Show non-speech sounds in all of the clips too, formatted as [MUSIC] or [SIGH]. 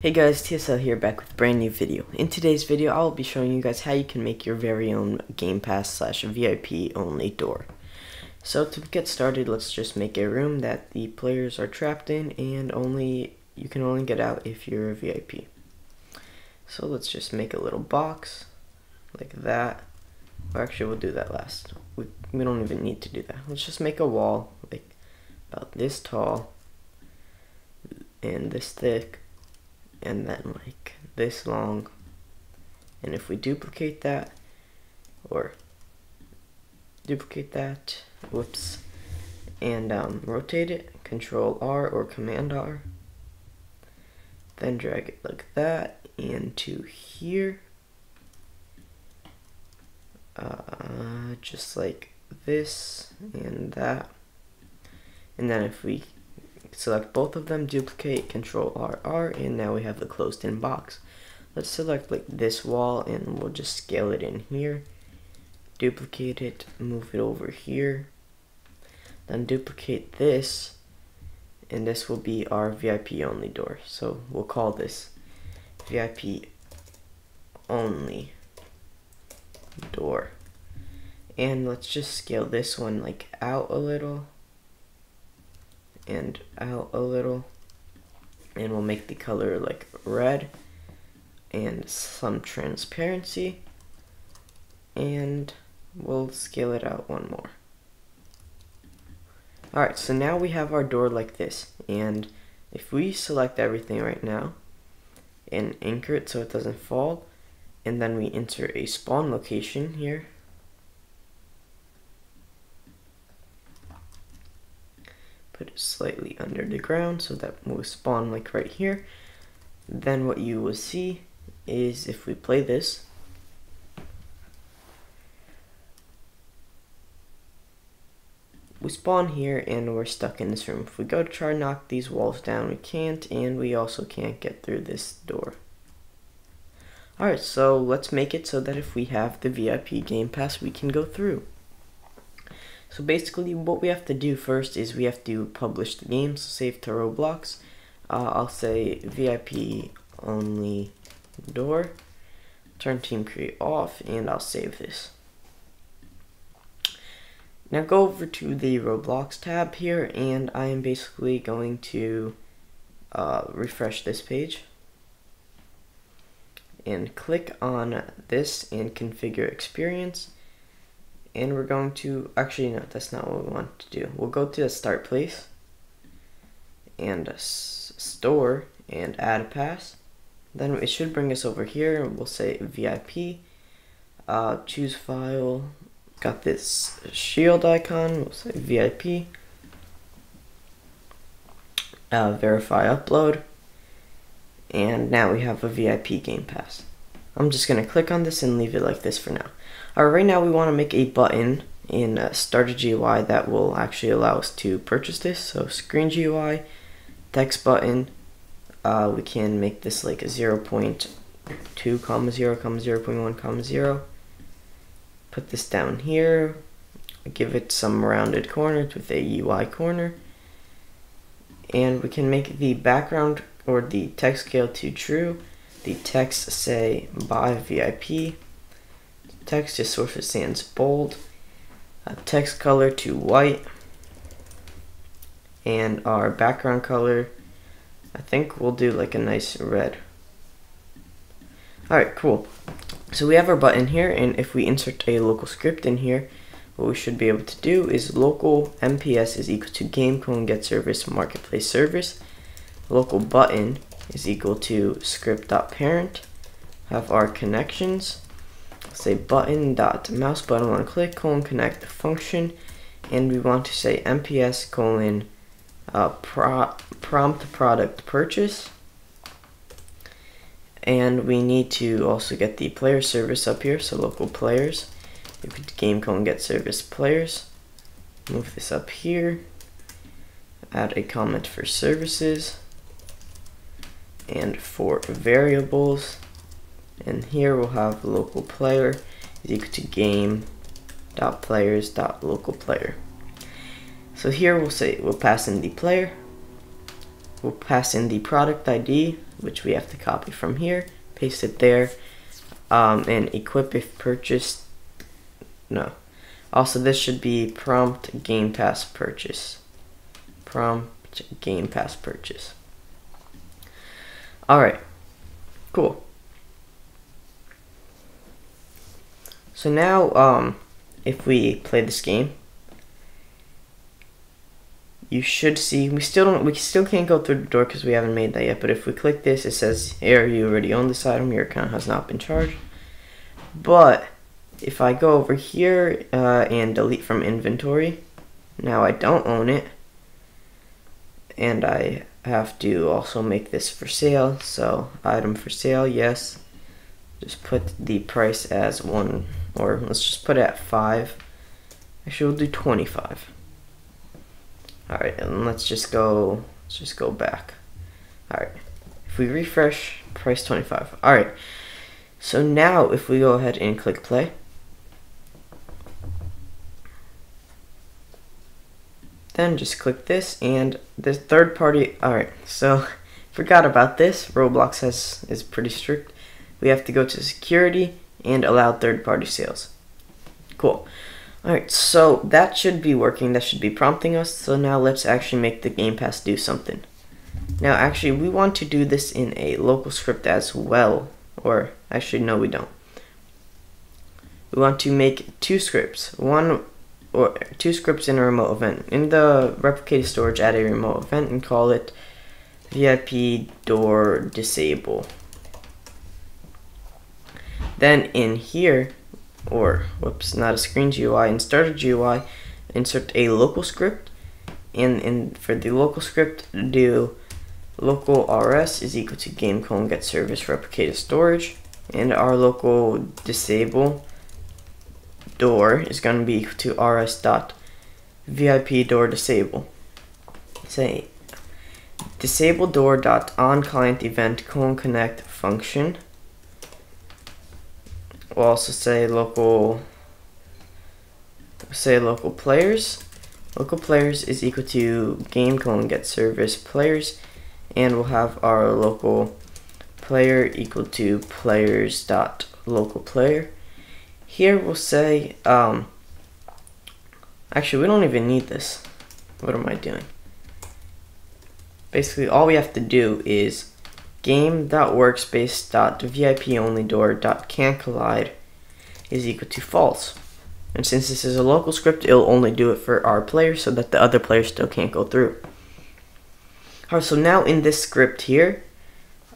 Hey guys, TSL here back with a brand new video. In today's video, I'll be showing you guys how you can make your very own Game Pass slash VIP only door. So to get started, let's just make a room that the players are trapped in and only you can only get out if you're a VIP. So let's just make a little box like that. Or actually, we'll do that last. We, we don't even need to do that. Let's just make a wall like about this tall and this thick and then like this long. And if we duplicate that or duplicate that whoops and um, rotate it control R or command R then drag it like that into here. Uh, just like this and that. And then if we select both of them, duplicate, control R, R, and now we have the closed in box. Let's select like this wall and we'll just scale it in here. Duplicate it, move it over here. Then duplicate this, and this will be our VIP only door. So we'll call this VIP only door. And let's just scale this one like out a little and out a little. And we'll make the color like red and some transparency. And we'll scale it out one more. Alright so now we have our door like this. And if we select everything right now and anchor it so it doesn't fall and then we enter a spawn location here put it slightly under the ground so that will spawn like right here. Then what you will see is if we play this, we spawn here and we're stuck in this room. If we go to try to knock these walls down, we can't, and we also can't get through this door. Alright, so let's make it so that if we have the VIP Game Pass, we can go through. So basically what we have to do first is we have to publish the game, so save to Roblox. Uh, I'll say VIP only door, turn team create off, and I'll save this. Now go over to the Roblox tab here, and I am basically going to uh, refresh this page. And click on this and configure experience and we're going to actually no that's not what we want to do. We'll go to the start place and store and add a pass. Then it should bring us over here. And we'll say VIP uh, choose file. Got this shield icon. We'll say VIP uh, verify upload. And now we have a VIP game pass I'm just gonna click on this and leave it like this for now Alright, right now we want to make a button in uh, Starter GUI that will actually allow us to purchase this. So screen GUI, text button, uh, we can make this like a 0 0.2 comma 0 comma 0 0.1 comma 0. Put this down here, give it some rounded corners with a UI corner. And we can make the background or the text scale to true. The text say buy VIP Text to source sans bold. Uh, text color to white. And our background color, I think we'll do like a nice red. Alright, cool. So we have our button here, and if we insert a local script in here, what we should be able to do is local MPS is equal to game colon get service marketplace service. Local button is equal to script dot parent. Have our connections. Say button dot mouse button on click colon connect function. And we want to say mps colon uh, pro prompt product purchase. And we need to also get the player service up here so local players. Game colon get service players. Move this up here. Add a comment for services and for variables and here we'll have local player is equal to game dot players dot local player. So here we'll say we'll pass in the player we'll pass in the product ID, which we have to copy from here, paste it there, um, and equip if purchased. No. Also, this should be prompt Game Pass purchase. Prompt Game Pass purchase. Alright, cool. So now, um, if we play this game, you should see, we still don't, we still can't go through the door because we haven't made that yet, but if we click this, it says, here, you already own this item, your account has not been charged. But, if I go over here uh, and delete from inventory, now I don't own it, and I have to also make this for sale, so item for sale, yes. Just put the price as one, or let's just put it at five. Actually, we'll do 25. Alright, and let's just go, let's just go back. Alright, if we refresh, price 25. Alright, so now if we go ahead and click play, then just click this and the third party, alright, so [LAUGHS] forgot about this, Roblox has is pretty strict. We have to go to security and allow third party sales. Cool. Alright, so that should be working, that should be prompting us, so now let's actually make the Game Pass do something. Now actually, we want to do this in a local script as well, or actually no we don't. We want to make two scripts, one or two scripts in a remote event. In the replicated storage, add a remote event and call it VIP door disable. Then in here, or whoops, not a screen GUI, in starter GUI, insert a local script, and in for the local script, do local rs is equal to game colon get service replicated storage, and our local disable door is going to be to rs dot vip door disable. Say disable door dot on client event colon connect function. We'll also say local say local players. Local players is equal to game colon get service players and we'll have our local player equal to players dot local player here we'll say um, actually we don't even need this what am I doing basically all we have to do is game.workspace.viponlydoor.can't collide is equal to false. And since this is a local script, it'll only do it for our player so that the other players still can't go through. Alright, so now in this script here,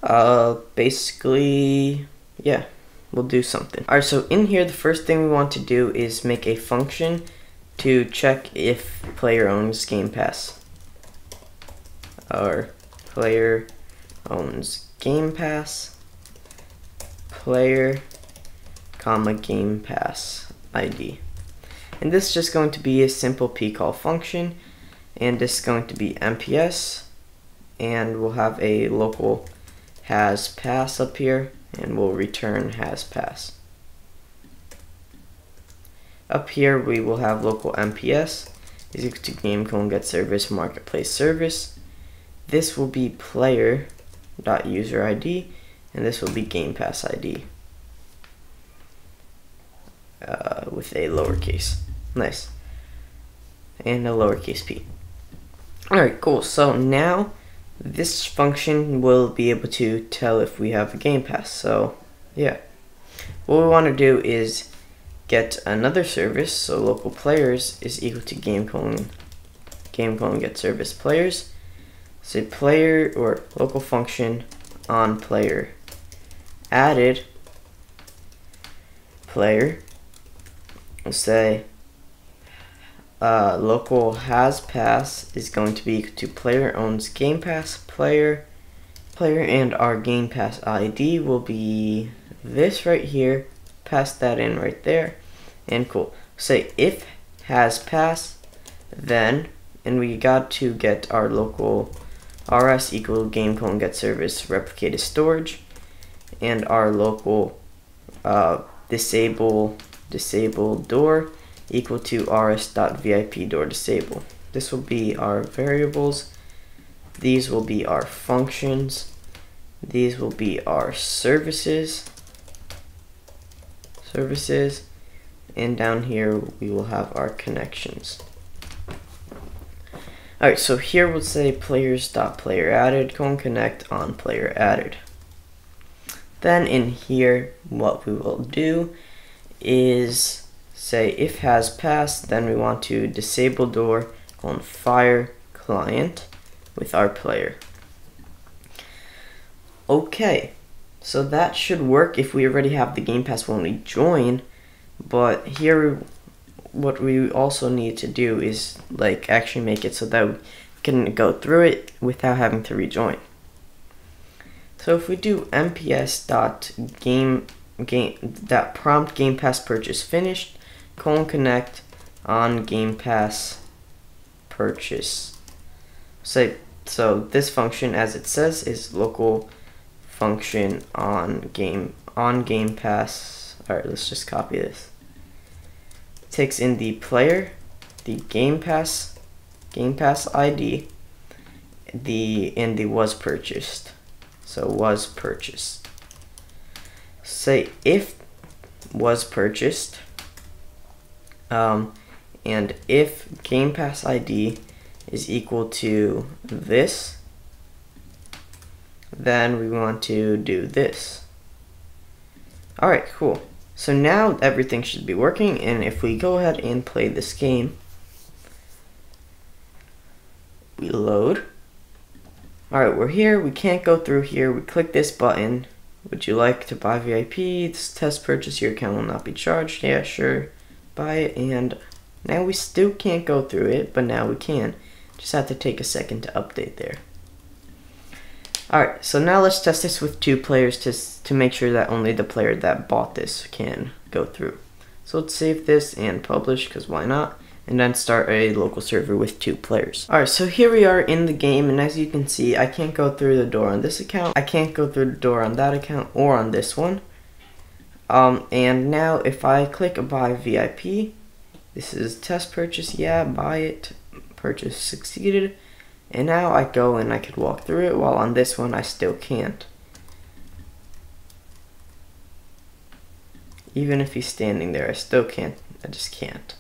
uh, basically, yeah, we'll do something. Alright, so in here, the first thing we want to do is make a function to check if player owns Game Pass. Or player owns Game Pass, player, comma, Game Pass ID. And this is just going to be a simple pcall function, and this is going to be MPS, and we'll have a local has pass up here, and we'll return has pass. Up here we will have local MPS is equal to game colon get service marketplace service. This will be player dot user ID, and this will be Game Pass ID uh, with a lowercase. Nice. And a lowercase p. Alright, cool. So now this function will be able to tell if we have a Game Pass. So yeah. What we want to do is get another service. So local players is equal to game colon game colon get service players say player or local function on player added player we'll say uh, local has pass is going to be to player owns game pass player player and our game pass ID will be this right here. Pass that in right there. And cool. Say if has pass then and we got to get our local rs equal game colon get service replicated storage and our local uh, disable disable door equal to rs dot vip door disable. This will be our variables. These will be our functions, these will be our services, services, and down here we will have our connections. Alright, so here we'll say players.player added, colon connect on player added. Then in here, what we will do is say if has passed, then we want to disable door on fire client with our player. Okay, so that should work if we already have the Game Pass when we join, but here what we also need to do is like actually make it so that we can go through it without having to rejoin. So if we do mps dot game game that prompt Game Pass purchase finished, colon connect on Game Pass purchase. So so this function, as it says, is local function on game on Game Pass. All right, let's just copy this. Takes in the player, the Game Pass, Game Pass ID, the and the was purchased. So was purchased. Say if was purchased, um, and if Game Pass ID is equal to this, then we want to do this. Alright, cool. So now everything should be working, and if we go ahead and play this game, we load, Alright, we're here. We can't go through here. We click this button. Would you like to buy VIP? This test purchase, your account will not be charged. Yeah, sure. Buy it. And now we still can't go through it, but now we can. Just have to take a second to update there. Alright, so now let's test this with two players to, to make sure that only the player that bought this can go through. So let's save this and publish, because why not? and then start a local server with two players. Alright, so here we are in the game, and as you can see, I can't go through the door on this account, I can't go through the door on that account, or on this one. Um, and now if I click buy VIP, this is test purchase, yeah, buy it, purchase succeeded, and now I go and I could walk through it, while on this one I still can't. Even if he's standing there, I still can't, I just can't.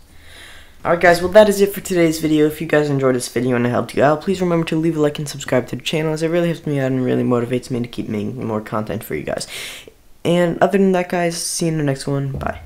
Alright guys, well that is it for today's video. If you guys enjoyed this video and it helped you out, please remember to leave a like and subscribe to the channel as it really helps me out and really motivates me to keep making more content for you guys. And other than that guys, see you in the next one. Bye.